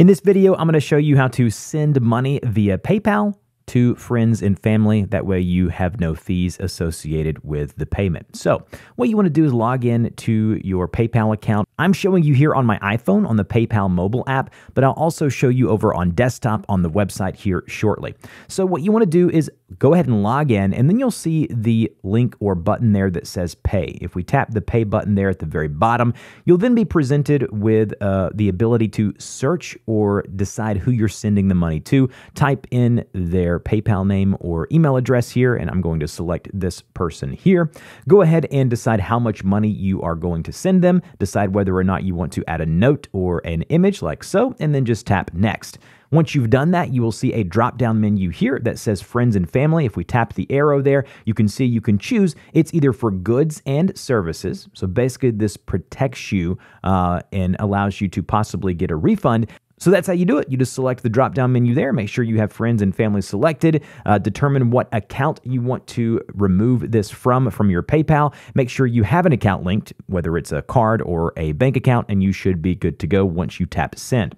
In this video, I'm going to show you how to send money via PayPal to friends and family. That way, you have no fees associated with the payment. So, what you want to do is log in to your PayPal account. I'm showing you here on my iPhone on the PayPal mobile app, but I'll also show you over on desktop on the website here shortly. So, what you want to do is go ahead and log in, and then you'll see the link or button there that says pay. If we tap the pay button there at the very bottom, you'll then be presented with uh, the ability to search or decide who you're sending the money to. Type in their PayPal name or email address here, and I'm going to select this person here. Go ahead and decide how much money you are going to send them, decide whether or not you want to add a note or an image like so, and then just tap next. Once you've done that, you will see a drop down menu here that says friends and family. If we tap the arrow there, you can see you can choose. It's either for goods and services. So basically, this protects you uh, and allows you to possibly get a refund. So that's how you do it. You just select the drop down menu there, make sure you have friends and family selected, uh, determine what account you want to remove this from from your PayPal. Make sure you have an account linked, whether it's a card or a bank account, and you should be good to go once you tap send.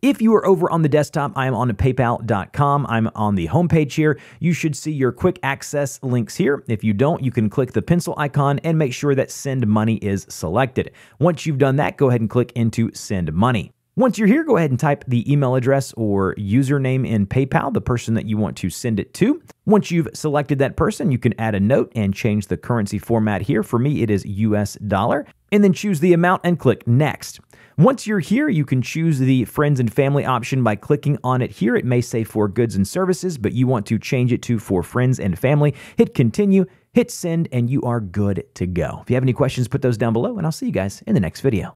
If you are over on the desktop, I am on paypal.com. I'm on the homepage here. You should see your quick access links here. If you don't, you can click the pencil icon and make sure that send money is selected. Once you've done that, go ahead and click into send money. Once you're here, go ahead and type the email address or username in PayPal, the person that you want to send it to. Once you've selected that person, you can add a note and change the currency format here. For me, it is US dollar. And then choose the amount and click next. Once you're here, you can choose the friends and family option by clicking on it here. It may say for goods and services, but you want to change it to for friends and family. Hit continue, hit send, and you are good to go. If you have any questions, put those down below, and I'll see you guys in the next video.